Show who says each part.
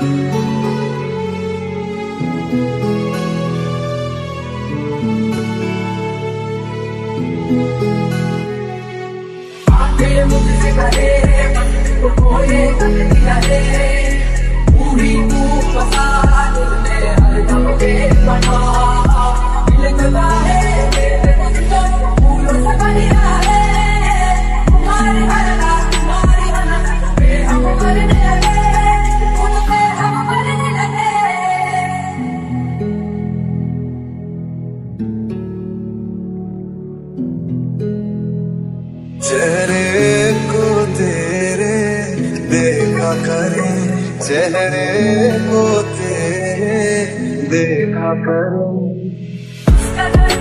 Speaker 1: Batemos de cadeira, o correr,
Speaker 2: चेहरे को तेरे देखा करें। चेहरे को तेरे देखा करे।